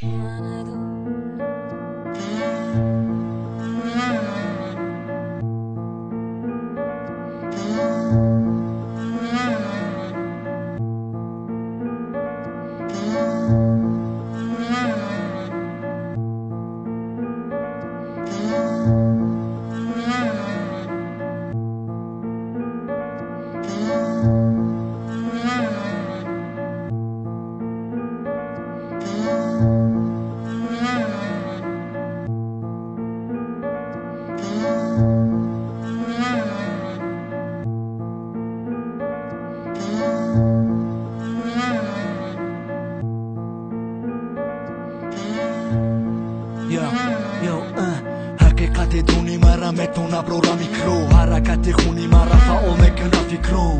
Can I go حقیقت دونی مرا می‌تونه برو را میکرو حرکت خونی مرا فعال می‌کنه فکرو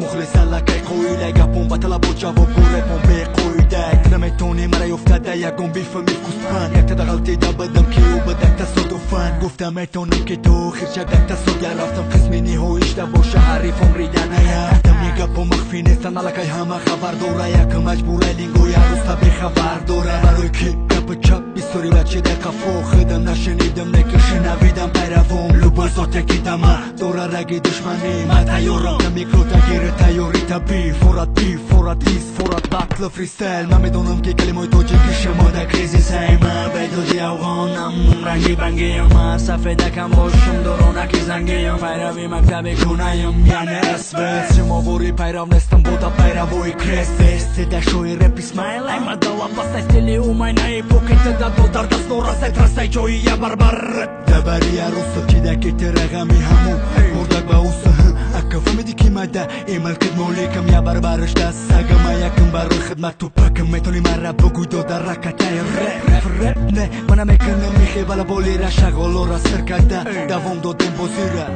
مخلص لکه قویده گپون بطلا با جواب برپون به قویده نمی‌تونی مرا یفتده یکم بیفهمی کسپن یک تا غلطی دا بدم که او بدک تصادفن گفتم می‌تونم که تو خیرچه دک تصادیا رفتم قسمی نیهویش دا باشه حریفم یه گپ و مخفی نیستن لکه همه خبر دوره یک مجبوره لینگو یه روز تا خبر دوره برای که گپ چپ история чида кафо хидам нашинидам неки шинавидам пайравон soteki dama Doraragi dushmani matayoro Namiko tagiri tayori tabi Forat bi, forat is, forat baklı freestyle Ma medonam ki kalimoy toji kişi moda krizi sayma Bedoji avgonam rangi bangiyam Ma safeda kam boşum dorona ki zangiyam Payravi maktabi kunayam yani esbet Şumovori payram nestim bu da payravi kresi Seda şoy rap is my life. Adala basay stili umay na ipokete da dodar da snora Say trasay joyi ya barbar Tabariya rusu kida kitir я барбар дабари арусо ки да ки терағами ҳаму мурдак ба уса ака фамиди ки мада эмал кид моликам я барбараш да сагама якм барои хидмат тупакам. Метони мара бугӯй дода ракатай реп реп не. Мана мекунам михевала болира шағолора сир карда давом додем бозира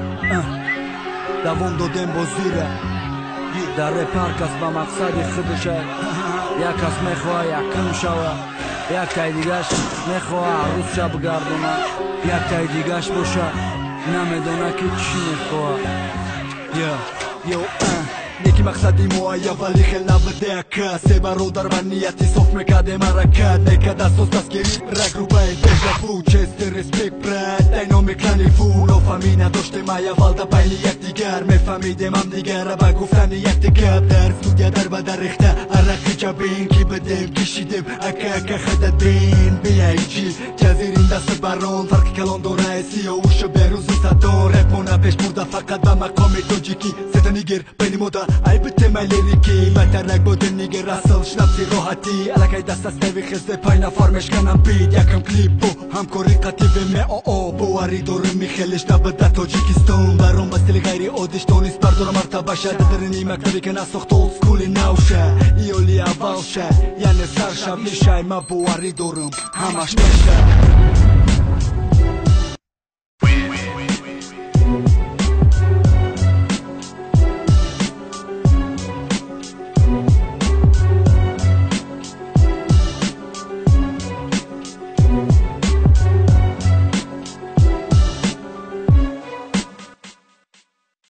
давом додем бозира дар репар кас ба мақсади худша. Як кас мехоҳа якум шава. Яктай дигаш мехоҳа арӯзша бигардона яктай дигаш боша نمی‌دونه که چی می‌خواه؟ یا یا یکی مو؟ یا ولی خلاف دیکا سی برو در من نیتی صف میکده مرکت دیکه دست از دست گیری رک رو باید دیجا فو چست رسپیک می‌کنی فو نو فامی نداشته مایا دا بین یک دیگر. میفهمیدیم هم دیگر با گفتن یک دیگر در سودیا در با در ریخته. عرقی بین کی بدیم کشیدیم اکا اکا خددین بیایی چی جزیرین دست بارون؟ شو به روز صدا رپونا پیش برده فقط به مقام توجیکی ستا نیگر بینی مودا عیب تیمه لیریکی بترک بوده نیگر راسل شنبسی راحتی الکای دست از دوی خزده پاینا فارمش کنم بید یکم کلیپ کوری همکاری به می او او بواری دور می خیلش نبده برام بسیل غیری آدش دانیست بردار مرتبه شد درنی مکتبی که کن اول سکولی نوشه یولی اول شه یعنی سر شب میشه ما بواری دورم همش بشه